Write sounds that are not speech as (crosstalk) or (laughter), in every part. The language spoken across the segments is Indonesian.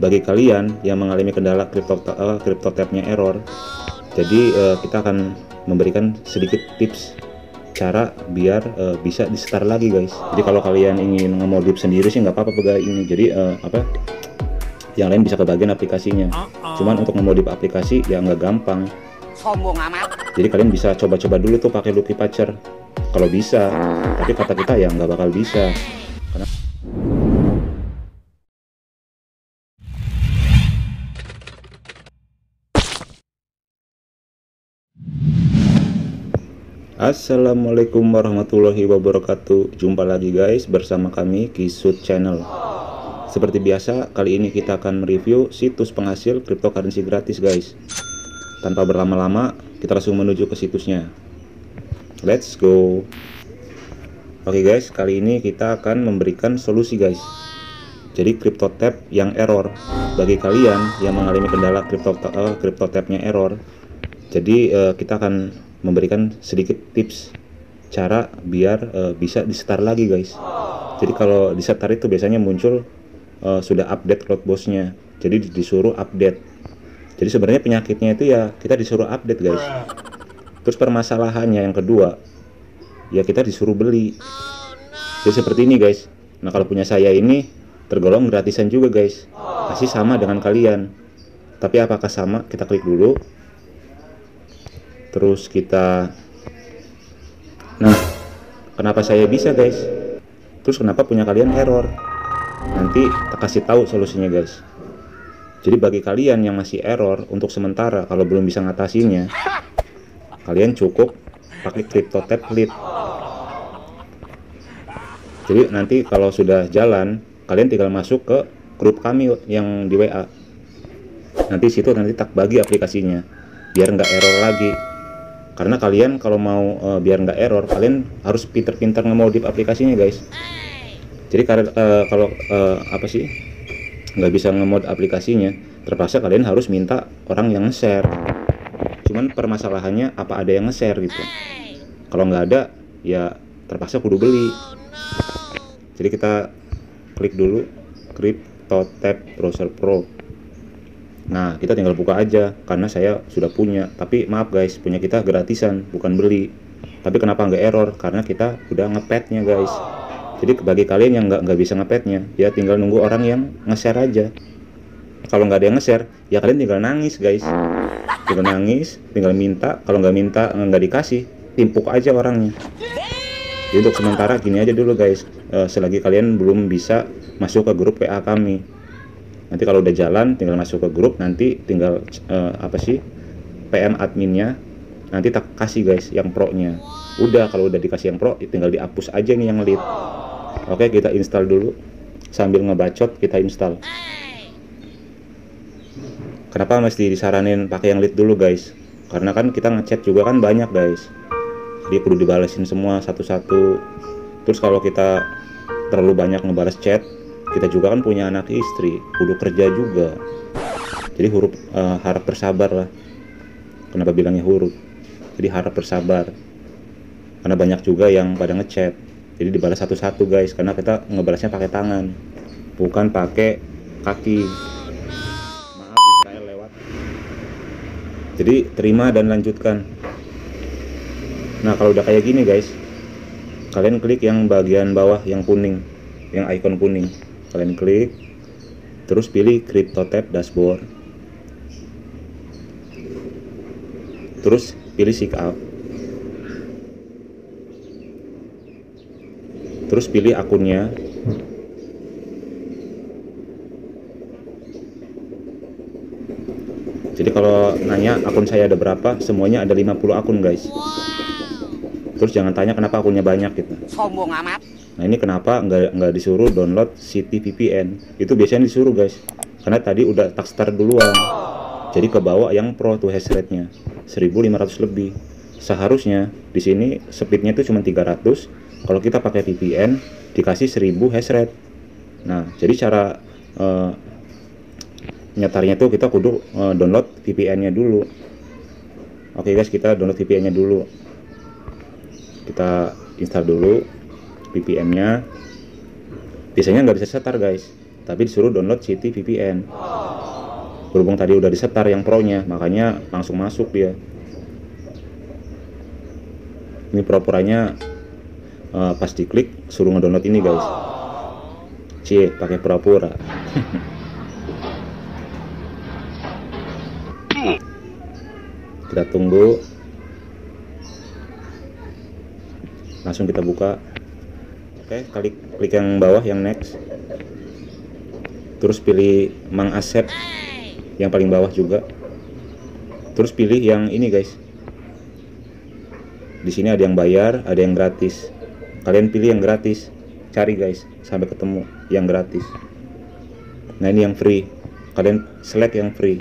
bagi kalian yang mengalami kendala crypto uh, crypto tabnya error jadi uh, kita akan memberikan sedikit tips cara biar uh, bisa di start lagi guys. Jadi kalau kalian ingin ngemodif sendiri sih nggak apa-apa pegang ini jadi uh, apa yang lain bisa kebagian aplikasinya. Cuman untuk ngemodif aplikasi ya nggak gampang. Sombong amat. Jadi kalian bisa coba-coba dulu tuh pakai Lucky Patcher kalau bisa. Tapi kata kita ya nggak bakal bisa. Karena Assalamualaikum warahmatullahi wabarakatuh. Jumpa lagi guys bersama kami Kisut Channel. Seperti biasa kali ini kita akan mereview situs penghasil cryptocurrency gratis guys. Tanpa berlama-lama kita langsung menuju ke situsnya. Let's go. Oke guys kali ini kita akan memberikan solusi guys. Jadi crypto tab yang error. Bagi kalian yang mengalami kendala crypto uh, crypto tabnya error jadi uh, kita akan memberikan sedikit tips cara biar uh, bisa di start lagi guys. Jadi kalau di start itu biasanya muncul uh, sudah update cloud bosnya. Jadi disuruh update. Jadi sebenarnya penyakitnya itu ya kita disuruh update guys. Terus permasalahannya yang kedua ya kita disuruh beli. Jadi seperti ini guys. Nah kalau punya saya ini tergolong gratisan juga guys. Pasti sama dengan kalian. Tapi apakah sama? Kita klik dulu terus kita nah kenapa saya bisa guys? Terus kenapa punya kalian error? Nanti kita kasih tahu solusinya guys. Jadi bagi kalian yang masih error untuk sementara kalau belum bisa ngatasinnya kalian cukup pakai crypto lead jadi nanti kalau sudah jalan kalian tinggal masuk ke grup kami yang di WA nanti situ nanti tak bagi aplikasinya biar nggak error lagi karena kalian kalau mau uh, biar nggak error kalian harus pinter-pinter ngemodif aplikasinya guys. Jadi uh, kalau uh, apa sih nggak bisa ngemod aplikasinya terpaksa kalian harus minta orang yang nge-share. Cuman permasalahannya apa ada yang nge-share gitu. Kalau nggak ada ya terpaksa kudu beli. Jadi kita klik dulu crypto tab browser pro Nah, kita tinggal buka aja karena saya sudah punya. Tapi maaf guys, punya kita gratisan, bukan beli. Tapi kenapa nggak error? Karena kita udah ngepetnya guys. Jadi bagi kalian yang nggak nggak bisa ngepetnya, ya tinggal nunggu orang yang nge-share aja. Kalau nggak ada yang nge-share, ya kalian tinggal nangis guys. Tinggal nangis, tinggal minta. Kalau nggak minta nggak dikasih, timpuk aja orangnya. Jadi untuk sementara gini aja dulu guys. Uh, selagi kalian belum bisa masuk ke grup PA kami nanti kalau udah jalan tinggal masuk ke grup nanti tinggal uh, apa sih PM adminnya nanti tak kasih guys yang pro nya udah kalau udah dikasih yang pro tinggal dihapus aja nih yang lead. Oke kita install dulu. Sambil ngebacot kita install. Kenapa mesti disaranin pakai yang lead dulu guys? Karena kan kita ngechat juga kan banyak guys. Jadi perlu dibalesin semua satu-satu. Terus kalau kita terlalu banyak ngebalas chat kita juga kan punya anak istri kudu kerja juga. Jadi huruf uh, harap bersabar lah. Kenapa bilangnya huruf? Jadi harap bersabar. Karena banyak juga yang pada ngechat. Jadi dibalas satu-satu guys karena kita ngebalasnya pakai tangan bukan pakai kaki. Maaf Israel lewat. Jadi terima dan lanjutkan. Nah kalau udah kayak gini guys kalian klik yang bagian bawah yang kuning yang icon kuning kalian klik terus pilih crypto tab dashboard. Terus pilih seek out. Terus pilih akunnya. Jadi kalau nanya akun saya ada berapa semuanya ada 50 akun guys. Terus jangan tanya kenapa akunnya banyak gitu. Sombong amat Nah ini kenapa nggak nggak disuruh download City VPN? Itu biasanya disuruh guys, karena tadi udah tak start duluan. Jadi ke bawah yang pro tuh hash rate-nya 1500 lebih. Seharusnya di sini speednya itu cuma 300. Kalau kita pakai VPN dikasih 1000 hash rate. Nah jadi cara uh, nyetarnya tuh kita kudu uh, download VPN-nya dulu. Oke guys kita download VPN-nya dulu. Kita install dulu VPN nya biasanya nggak bisa setar guys. Tapi disuruh download City VPN berhubung tadi udah disetar yang pro nya makanya langsung masuk dia. Ini pura-puranya uh, pas diklik suruh ngedownload ini guys. Cie pakai pura-pura (laughs) kita tunggu. Langsung kita buka oke klik klik yang bawah yang next. Terus pilih Mang Asep. Yang paling bawah juga. Terus pilih yang ini guys. Di sini ada yang bayar ada yang gratis. Kalian pilih yang gratis. Cari guys sampai ketemu yang gratis. Nah ini yang free. Kalian select yang free.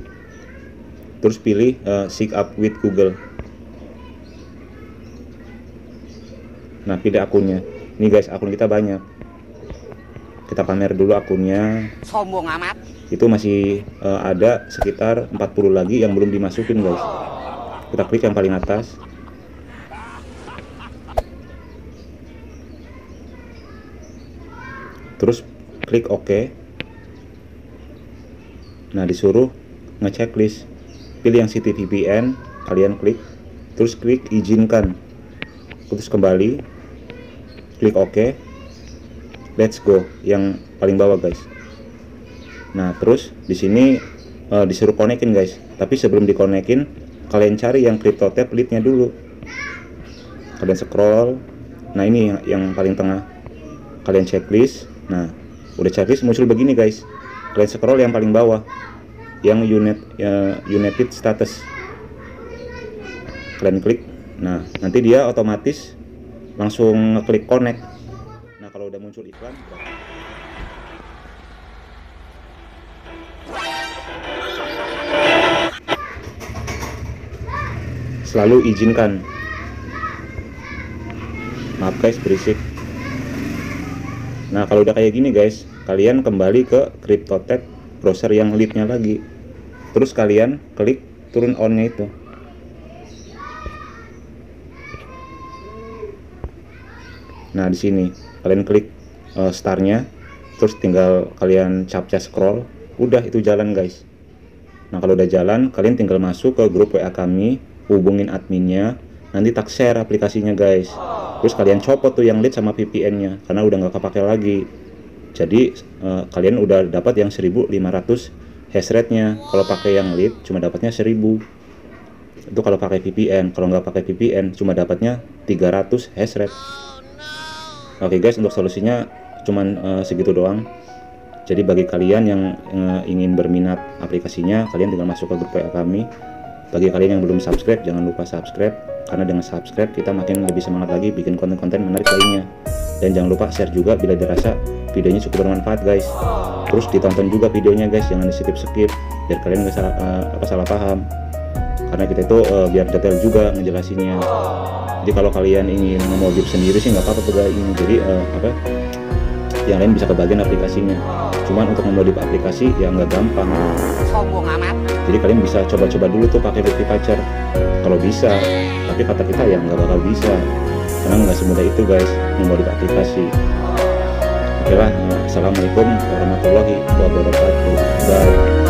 Terus pilih uh, sync up with Google. Nah pilih akunnya ini guys akun kita banyak. Kita pamer dulu akunnya. Sombong amat. Itu masih uh, ada sekitar 40 lagi yang belum dimasukin guys. Kita klik yang paling atas. Terus klik OK. Nah disuruh ngecek list. Pilih yang City VPN kalian klik. Terus klik izinkan. Terus kembali klik OK let's go yang paling bawah guys. Nah terus di sini uh, disuruh konekin guys. Tapi sebelum dikonekin kalian cari yang CryptoTab leadnya dulu. Kalian scroll. Nah ini yang, yang paling tengah. Kalian checklist. Nah udah checklist muncul begini guys. Kalian scroll yang paling bawah. Yang unit ya, United status. Kalian klik. Nah nanti dia otomatis langsung ngeklik connect. Nah kalau udah muncul iklan selalu izinkan. Maaf guys berisik. Nah kalau udah kayak gini guys kalian kembali ke CryptoTab browser yang leadnya lagi. Terus kalian klik turun on nya itu nah di sini kalian klik uh, startnya terus tinggal kalian captcha scroll. Udah itu jalan guys. Nah kalau udah jalan kalian tinggal masuk ke grup WA kami hubungin adminnya. Nanti tak share aplikasinya guys. Terus kalian copot tuh yang lead sama VPN nya karena udah nggak kepake lagi. Jadi uh, kalian udah dapat yang 1500 hash rate nya kalau pakai yang lead cuma dapatnya 1000 itu kalau pakai VPN kalau nggak pakai VPN cuma dapatnya 300 hash rate oke okay guys untuk solusinya cuman uh, segitu doang. Jadi bagi kalian yang uh, ingin berminat aplikasinya kalian tinggal masuk ke grup WA kami. Bagi kalian yang belum subscribe jangan lupa subscribe. Karena dengan subscribe kita makin lebih semangat lagi bikin konten-konten menarik lainnya. Dan jangan lupa share juga bila dirasa videonya cukup bermanfaat guys. Terus ditonton juga videonya guys. Jangan di skip skip biar kalian nggak salah uh, salah paham. Karena kita itu uh, biar detail juga ngejelasinnya jadi kalau kalian ingin ngemodif sendiri sih nggak apa-apa guys. Ini jadi uh, apa yang lain bisa kebagian aplikasinya. Cuman untuk memodif aplikasi ya nggak gampang. Sombong amat. Jadi kalian bisa coba-coba dulu tuh pakai bukti pacar. Kalau bisa. Tapi kata kita ya nggak bakal bisa. Karena nggak semudah itu guys memodif aplikasi. Oke lah assalamualaikum warahmatullahi wabarakatuh. Bye